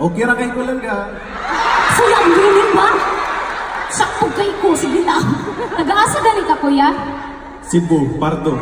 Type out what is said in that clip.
Okay ra kay ko lang ka. Suya, ang galing ba? Sakto kay ko, sige lang. Nag-aasa gani ka, kuya? Cebu, Pardo.